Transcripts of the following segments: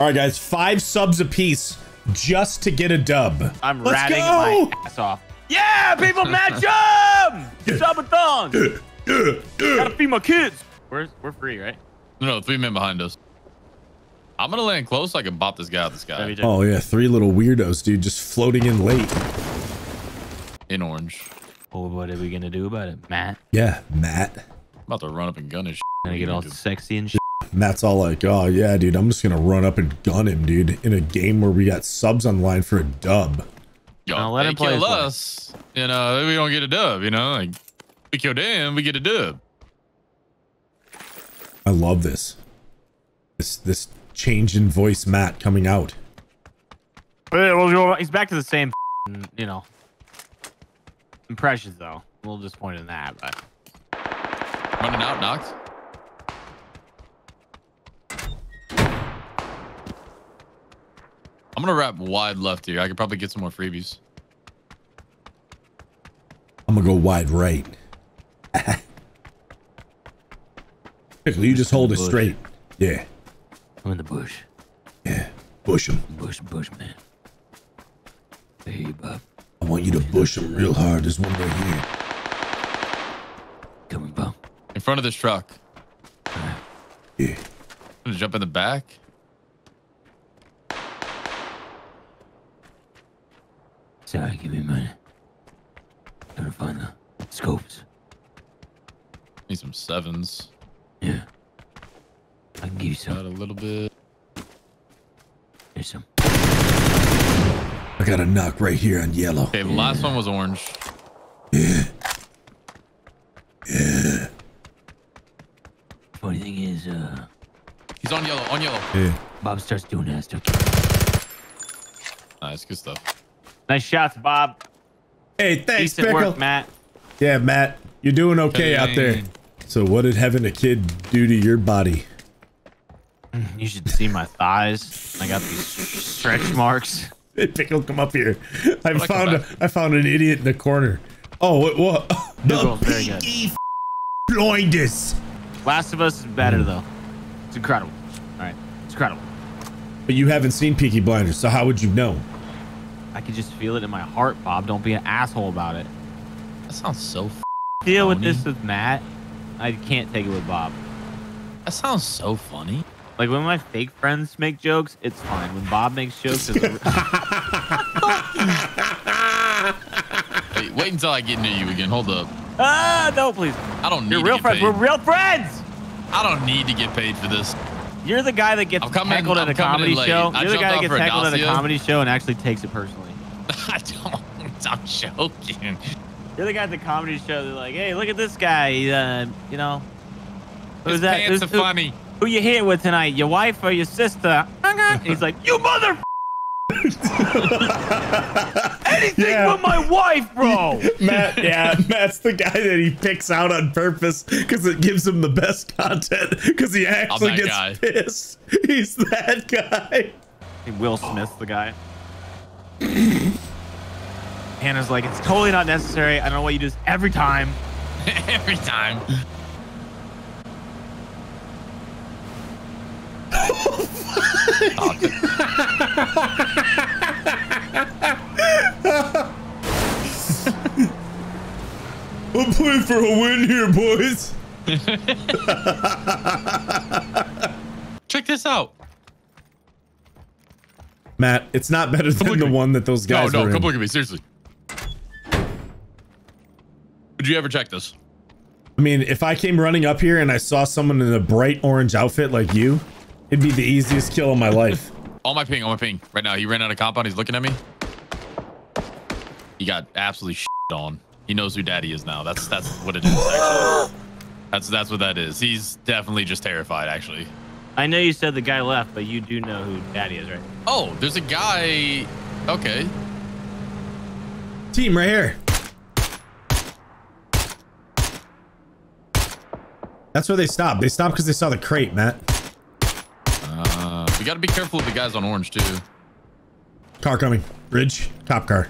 All right, guys, five subs apiece just to get a dub. I'm Let's ratting go! my ass off. Yeah, people match up! Subathon! Gotta feed my kids. We're, we're free, right? No, no, three men behind us. I'm gonna land close so I can bop this guy out the sky. WJ. Oh yeah, three little weirdos, dude, just floating in late. In orange. Oh, what are we gonna do about it, Matt? Yeah, Matt. I'm about to run up and gun his. Gonna get all sexy and shit. Matt's all like, "Oh yeah, dude, I'm just gonna run up and gun him, dude, in a game where we got subs on the line for a dub." Yo, Now let him play kill us. You know, we don't get a dub. You know, like we kill them, we get a dub. I love this. This this change in voice, Matt coming out. Hey, He's back to the same, you know, impressions though. A little disappointed in that, but Running out, knocked. I'm gonna wrap wide left here. I could probably get some more freebies. I'm gonna go wide right. Pickle, you just hold it Bush. straight. Yeah, I'm in the bush. yeah. Bush him. Bush, bush, man. Hey, Bob. I want you to bush him real hard. There's one right here. Coming, Bob. In front of this truck. Yeah. I'm gonna jump in the back. Sorry, give me a minute. Gotta find the scopes. Need some sevens. Yeah. I can give you Got some. a little bit. Here's some. I got a knock right here on yellow. Okay, the last one was orange. Yeah. Yeah. Funny thing is, uh, He's on yellow. On yellow. Yeah. Bob starts doing that stuff. Nice, good stuff. Nice shots, Bob. Hey, thanks, Decent Pickle. work, Matt. Yeah, Matt, you're doing okay out there. So, what did having a kid do to your body? You should see my thighs. I got these stretch marks. Hey, Pickle, come up here. I I come found a, back? I found an idiot in the corner. Oh, what? what? Pickle's very good. Peaky blinders. Last of Us is better though. It's incredible. All right, it's incredible. But you haven't seen Peaky Blinders, so how would you know? I can just feel it in my heart, Bob. Don't be an asshole about it. That sounds so. F- Deal with this with Matt. I can't take it with Bob. that sounds so funny. Like when my fake friends make jokes, it's fine. When Bob makes jokes, it's Wait, wait until I get near you again. Hold up. ah, no, please. I don't need You're to real get friends. paid. We're real friends. I don't need to get paid for this. You're the guy that gets coming- heckled at I'm a comedy show. You're the guy that gets for heckled at a comedy show and actually takes it personally. I don't. I'm joking. You're the guy at the comedy show. They're like, "Hey, look at this guy. Uh, you know, who's His that? pants Who's- are who- funny. Who you here with tonight? Your wife or your sister? He's like, you mother. Anything Yeah. but my wife, bro. Matt, yeah, Matt's the guy that he picks out on purpose because it gives him the best content because he actually gets guy. pissed. He's that guy. Will Smith's the guy. Hannah's like, it's totally not necessary. I don't know what you do this every time. Every time. Oh, I'm playing for a win here, boys. check this out. Matt, it's not better than the me. one that those guys no, were come in. look at me. Seriously. Would you ever check this? I mean, if I came running up here and I saw someone in a bright orange outfit like you, it'd be the easiest kill of my life. On my ping, on my ping. Right now, he ran out of compound. He's looking at me. He got absolutely shit on. He knows who daddy is now. That's that's what it is, actually. That's that's what that is. He's definitely just terrified, actually. I know you said the guy left, but you do know who Daddy is, right? Oh, there's a guy. Okay. Team right here. That's where they stopped. They stopped because they saw the crate, Matt. Uh, we got to be careful with the guys on orange too. Car coming. Bridge. Cop car.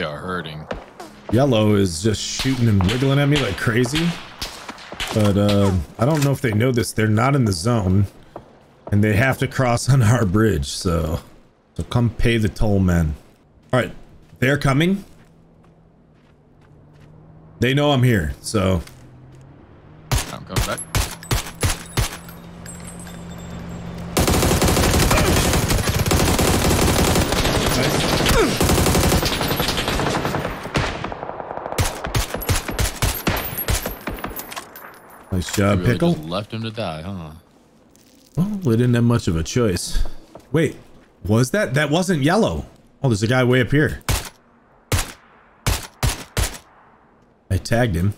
They are hurting. Yellow is just shooting and wiggling at me like crazy. But uh, I don't know if they know this. They're not in the zone. And they have to cross on our bridge, so... So come pay the toll, man. Alright, they're coming. They know I'm here, so... I'm coming back. Nice job, Really Pickle. just left him to die, huh? Well, we didn't have much of a choice. Wait, was that? That wasn't yellow. Oh, there's a guy way up here. I tagged him.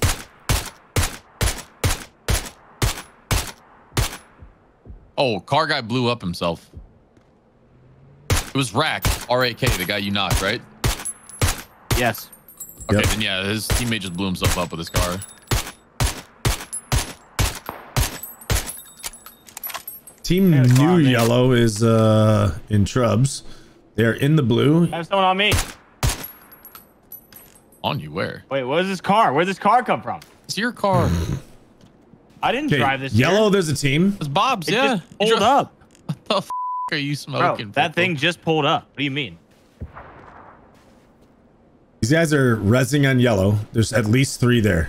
Oh, car guy blew up himself. It was Rack, R-A-K, the guy you knocked, right? Yes. Okay, Yep. then yeah, his teammate just blew himself up with his car. Team New. Yellow is uh in Trubs. They're in the blue. I have someone on me. On you, where? Wait, where's this car? Where'd this car come from? It's your car. I didn't drive this. Yellow. Here. There's a team. It's Bob's, It yeah. just You pulled up. What the f are you Bro, smoking? that Pickle? thing just pulled up. What do you mean? These guys are resing on yellow. There's at least three there.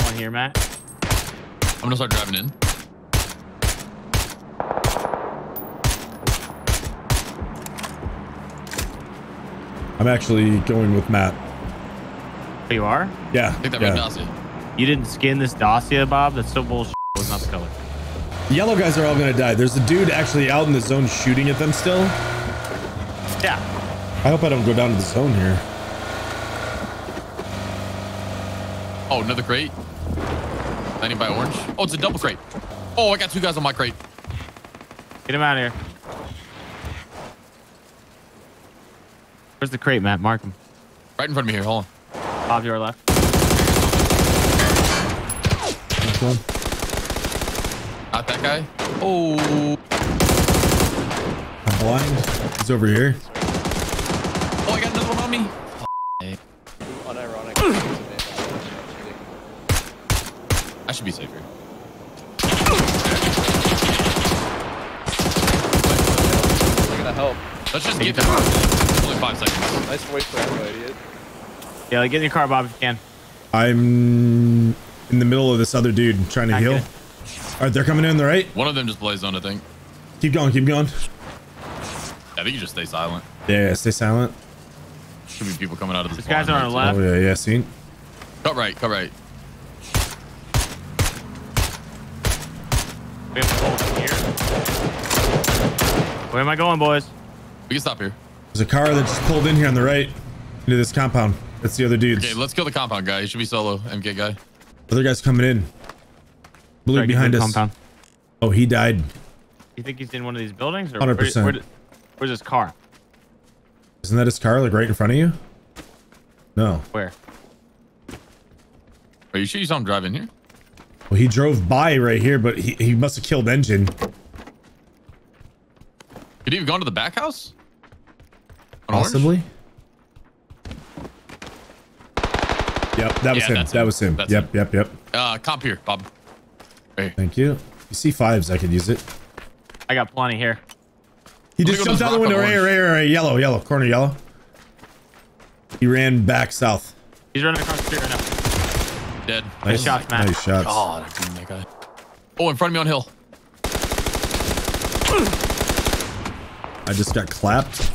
On here, Matt. I'm gonna start driving in. I'm actually going with Matt. There you are. Yeah. Take that yeah. red Dacia. You didn't skin this Dacia, Bob. That's so bullshit. Was not the color. Yellow guys are all gonna die. There's a dude actually out in the zone shooting at them still. Yeah. I hope I don't go down to the zone here. Oh, another crate. Landing by orange. Oh, it's a double crate. Oh, I got two guys on my crate. Get him out of here. Where's the crate, Matt? Mark him. Right in front of me here. Hold on. Bob, your left. Next one. Not that guy. Oh. I'm blind. He's over here. Oh, I got another one on me. Unironic. I should be safer. They're gonna help. Let's just get them. It's only five seconds. Nice voice for info, idiot. Yeah, like, get in your car, Bob, if you can. I'm in the middle of this other dude trying to I heal. get. All right, they're coming in the right. One of them just blazed on, I think. Keep going, keep going. I think you just stay silent. Yeah, yeah, stay silent. Should be people coming out of this. This guy's barn on right our left. Oh yeah, yeah, see. Cut right, cut right. We have to hold here. Where am I going, boys? We can stop here. There's a car that just pulled in here on the right into this compound. That's the other dudes. Okay, let's kill the compound guy. He should be solo. MK guy. other guy's coming in. Blue Sorry, get behind us. Compound. Oh, he died. You think he's in one of these buildings? Or 100%. Where, where, where's his car? Isn't that his car like right in front of you? No. Where? Are you sure you saw him drive in here? Well, he drove by right here, but he, he must have killed engine. Could he have gone to the back house? On orange? Possibly. Yep, that was Yeah, him. That him. was him. That's yep, him. yep, yep. Uh, comp here, Bob. Right. Thank you. You see fives, I could use it. I got plenty here. He Let just jumped this out the window. Right, right, right, right. Yellow, yellow. Corner yellow. He ran back south. He's running across the street right now. Dead. Nice shots, man. Nice shots. God, I beat that guy. Oh, in front of me on hill. I just got clapped.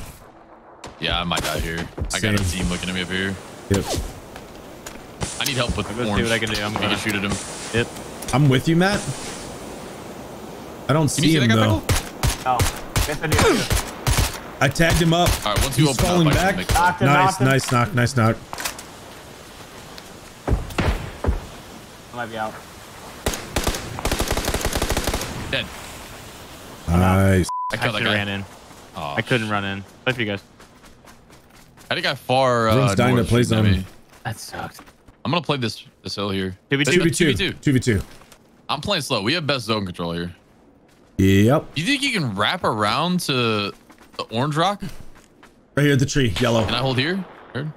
Yeah, I might die here. I got a team looking at me up here. Yep. I need help with I'll go see what I can do. I'm gonna- can shoot at him. Yep. I'm with you, Matt. I don't see see him though. Oh. Guess I need I tagged him up. All right, once you He's open falling up, back. make- Knocked him, Nice, knocked him. nice knock, nice knock. Might be out. Dead. Nice. I I killed that should ran in. Oh, I couldn't run in. But you guys. I think I far. Uh, Everyone's dying to play shooting at zone. That sucked. I'm gonna play this this hill here. 2v2. Two v two. 2v2. Two v two. I'm playing slow. We have best zone control here. Yep. You think you can wrap around to The orange rock. Right here at the tree, yellow. Can I hold here? Heard?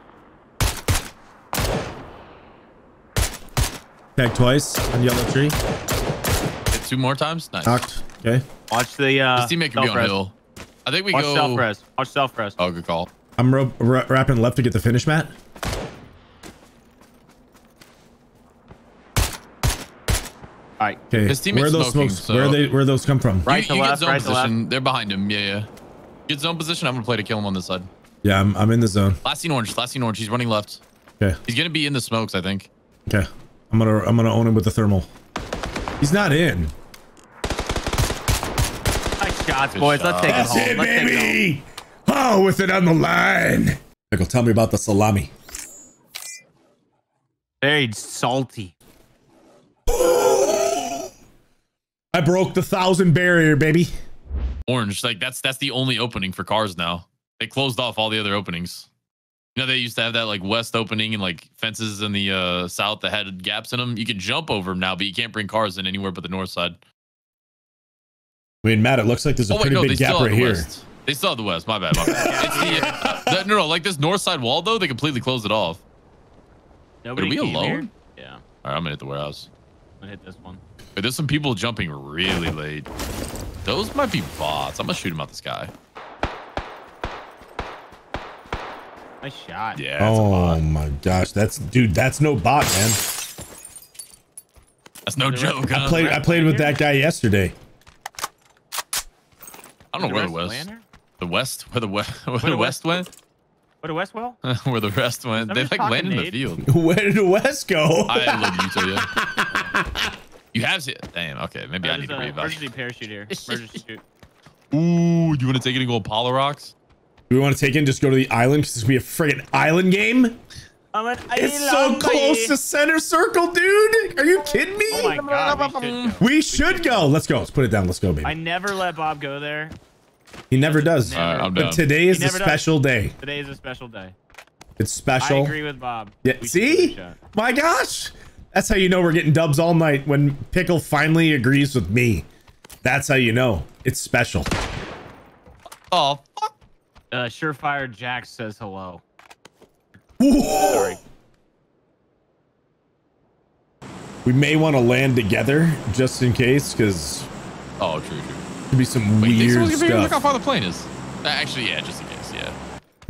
Tag twice on yellow tree. Hit two more times. Nice. Knocked. Okay. Watch the uh. His teammate could be on self-res. hill. I think we Watch go. self res. Watch self res. Oh, good call. I'm ro- wrapping left to get the finish, Matt. All right. Okay. His teammate's Where are those smoking, smokes? so- Where are they? Where those come from? Right you, to you left, Get zone right to left. position. They're behind him. Yeah, yeah. Get zone position. I'm gonna play to kill him on this side. Yeah, I'm, I'm in the zone. Last seen orange. Last seen orange. He's running left. Okay. He's gonna be in the smokes. I think. Okay. I'm gonna I'm gonna own him with the thermal. He's not in. Nice shots, Good boys. Let's shot. take it That's home. it, Let's take it home. baby. Oh, with it on the line. Michael, tell me about the salami. Very salty. I broke the thousand barrier, baby. Orange. Like that's that's the only opening for cars now. They closed off all the other openings. You know they used to have that like west opening and like fences in the uh, south that had gaps in them. You could jump over them now, but you can't bring cars in anywhere but the north side. I mean, Matt, it looks like there's a Oh wait, pretty no, big gap right the here. west. They still have the west. My bad. My bad. it's the, uh, the- no, no, like this north side wall though. They completely closed it off. Nobody we came alone? here? Yeah. All right, I'm gonna hit the warehouse. I'm gonna hit this one. Wait, there's some people jumping really late. Those might be bots. I'm gonna shoot them out the sky. Nice shot. Yeah. That's a Oh bot. my gosh, that's dude, that's no bot, man. That's no joke. I played I played with that guy yesterday. I don't know where the rest west. land here? The west. Where the west. Where the the west went. What a Westwell? where the rest went. Somebody They like talking landed in the field. Where did the West go? I live in Utah. Yeah. You have it. Damn. Okay. Maybe I There's need to a reevaluate. emergency parachute here. Emergency shoot. Ooh, do you want to take it and go Apollo Rocks? Do we want to take in just go to the island because it's gonna be a friggin' island game? I'm an It's so close to center circle, dude. Are you kidding me? Oh my god, we should go. we should go. Let's go. Let's put it down. Let's go, baby. I never let Bob go there. he never does. Never. All right, I'm down. But today is a never does. special day. Today is a special day. It's special. I agree with Bob. Yeah. We should give it a See? My gosh. That's how you know we're getting dubs all night when Pickle finally agrees with me. That's how you know. It's special. Oh, fuck. Uh, Surefire Jack says hello. Sorry. We may want to land together just in case, because Oh, true, true. could be some Wait, weird someone's Look how far the plane is. Uh, Actually, yeah, just in case. Yeah.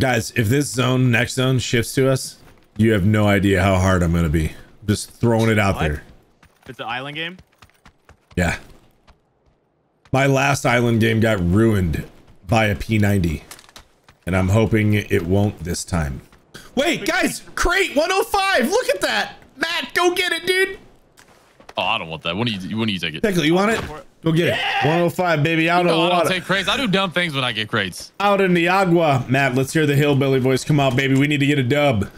Guys, if this zone, next zone, shifts to us, you have no idea how hard I'm gonna be. Just throwing it out What? there. It's an island game. Yeah. My last island game got ruined by a P90. And I'm hoping it won't this time. Wait, guys, crate 105. Look at that. Matt, go get it, dude. Oh, I don't want that. When do you when do you take it? Pickle, you want it? Go get it. 105, baby. Out No, of I don't take crates. I do dumb things when I get crates. Out in the agua. Matt, let's hear the hillbilly voice. Come on, baby. We need to get a dub.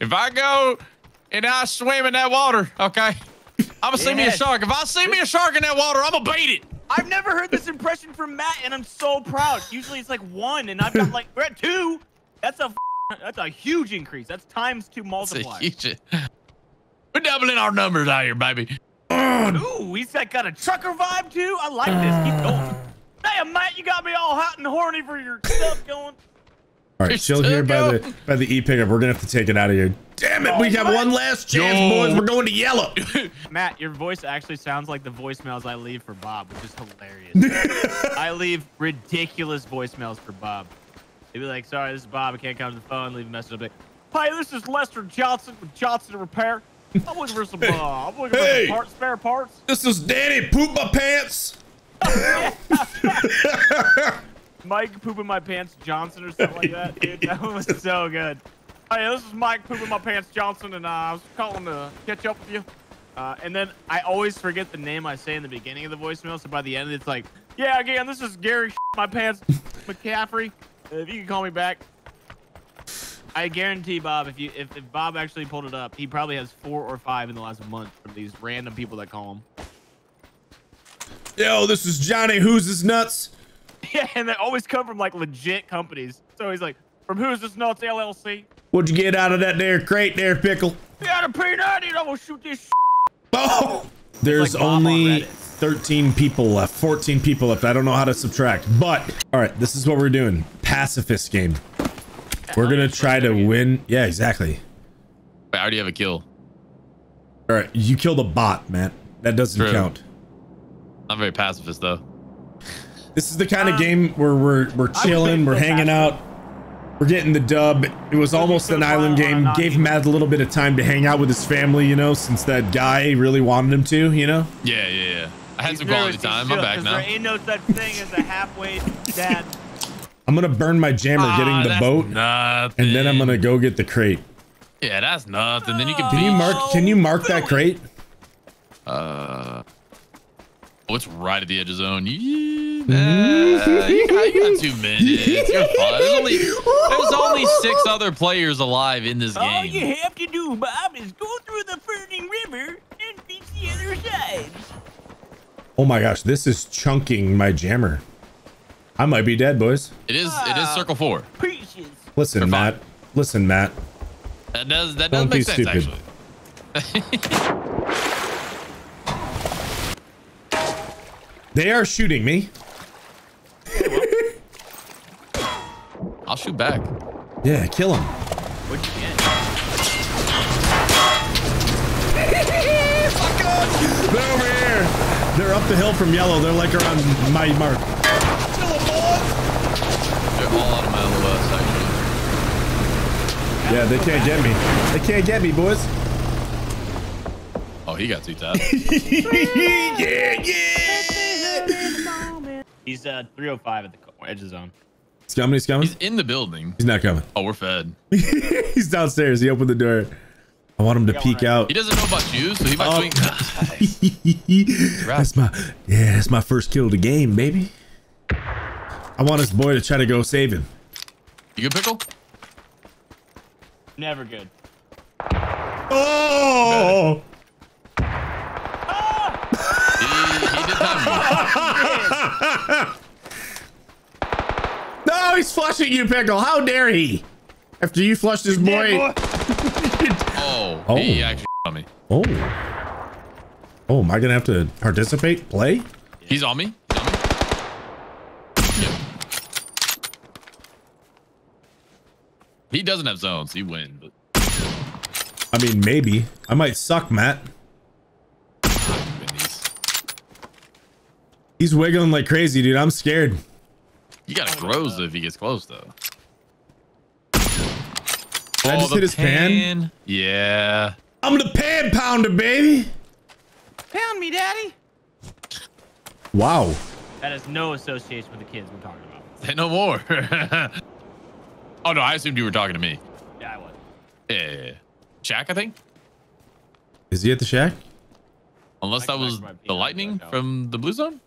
If I go and I swim in that water, okay, I'm gonna see me a shark. If I see me a shark in that water, I'm gonna bait it. I've never heard this impression from Matt, and I'm so proud. Usually it's like one, and I've got like we're at two. That's a that's a huge increase. That's times two It's a huge. We're doubling our numbers out here, baby. Ooh, he's got, got a trucker vibe too. I like this. Keep going. Damn, Matt, you got me all hot and horny for your stuff going. All right, You're chill here by the by the e pickup. We're gonna have to take it out of here. Damn it, we have one last chance, Yo. boys. We're going to yellow. Matt, your voice actually sounds like the voicemails I leave for Bob, which is hilarious. I leave ridiculous voicemails for Bob. They'd be like, sorry, this is Bob. I can't come to the phone. Leave a message. I'll hi, this is Lester Johnson with Johnson Repair. I'm looking for some, uh, I'm looking Hey. for some parts, spare parts. This is Danny. Poop my pants. Mike pooping my pants Johnson or something like that, dude. That was so good. Hey, this is Mike pooping my pants Johnson, and uh, I was calling to catch up with you. Uh, and then I always forget the name I say in the beginning of the voicemail, so by the end it's like, yeah, again, this is Gary my pants McCaffrey. Uh, if you can call me back. I guarantee Bob, if you if, if Bob actually pulled it up, he probably has four or five in the last month from these random people that call him. Yo, this is Johnny. Who's this nuts? Yeah, and they always come from like legit companies. So he's like, from Who's This Nuts LLC? What'd you get out of that there crate there, pickle? Yeah, the P90, I'm gonna shoot this. Oh, there's like Bob on only 13 people left, 14 people left. I don't know how to subtract, but all right, this is what we're doing. Pacifist game. We're gonna try to win. Yeah, exactly. I already have a kill. All right, you killed a bot, man. That doesn't True. count. I'm very pacifist though. This is the kind of Um, game where we're we're chilling, we're hanging passionate. out, we're getting the dub. It was almost an island game. Gave even- Matt a little bit of time to hang out with his family, you know, since that guy really wanted him to, you know. Yeah, yeah, yeah. I had He's some quality nervous, he's time. I'm shook, back 'cause now. There ain't no such thing as a halfway dad. I'm gonna burn my jammer Ah, getting the boat, Nothing. and then I'm gonna go get the crate. Yeah, that's nothing. Then you can. Can you mark? Can you mark that crate? Uh, oh, it's right at the edge of zone. Yeah, nah, you, got, you got two minutes. You're fine. There's only there's only six other players alive in this game. All you have to do, Bob, is go through the burning river and reach the other side. Oh my gosh, this is chunking my jammer. I might be dead, boys. It is it is circle four. Precious. Listen, They're fine. Matt. Listen, Matt. That does that does Don't be make sense stupid. actually. They are shooting me. I'll shoot back. Yeah, kill him. What'd you get? They're over here. They're up the hill from yellow. They're like around my mark. They're all out of my LOS uh, actually. Yeah, they can't get me. They can't get me, boys. Oh, he got two taps. yeah, yeah. He's uh 305 at the edge of zone. He's coming. He's coming. He's in the building. He's not coming. Oh, we're fed. he's downstairs. He opened the door. I want him to peek right out. He doesn't know about you, so he might Oh. swing. that's my yeah. That's my first kill of the game, baby. I want this boy to try to go save him. You good, pickle? Never good. Oh! He, he did time you. No, he's flushing you, pickle. How dare he? After you flushed his boy. Oh, Oh. he actually on me. Oh. Oh, am I gonna have to participate? Play? He's on me. He's on me. Yeah. He doesn't have zones. He win, but I mean, maybe. I might suck, Matt. I can win these. He's wiggling like crazy, dude. I'm scared. You gotta grows if he gets close though. Did I just hit his pan? Yeah. I'm the pan pounder, baby. Pound me, daddy. Wow. That has no association with the kids we're talking about. Say no more. oh no, I assumed you were talking to me. Yeah, I was. Yeah, yeah, yeah. Shack, I think. Is he at the shack? Unless that was the lightning from the blue zone.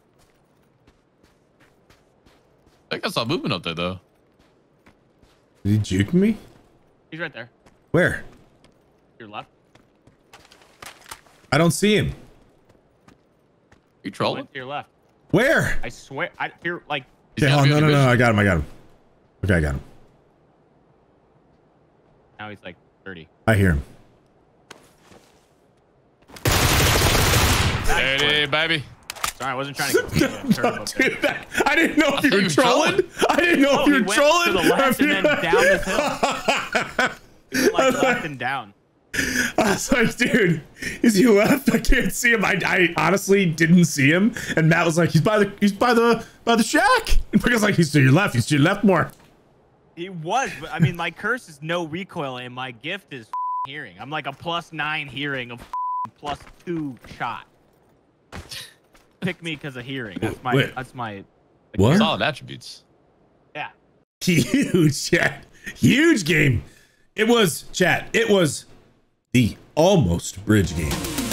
I think I saw movement up there though. Did he juke me? He's right there. Where? Your left. I don't see him. You trolling? Went to your left. Where? I swear. I hear like. He's Okay, hold on. be No, no, no. I got him. I got him. Okay, I got him. Now he's like 30. I hear him. There it is, baby. Sorry, I wasn't trying to. Get turn up there. Dude, that- I didn't know if oh, you were trolling. trolling. I didn't know Oh, if you were went trolling. to the left and then down this hill. He went, like left and down. I was like, dude, is he left? I can't see him. I, I honestly didn't see him. And Matt was like, he's by the he's by the by the shack. And I was like, he's to your left. He's to your left more. He was, but I mean, my curse is no recoil, and my gift is hearing. I'm like a plus nine hearing of plus two shot. Pick me because of hearing. That's my. Wait. That's my. What? Solid attributes. Yeah. Huge chat. Huge game. It was chat. It was the almost bridge game.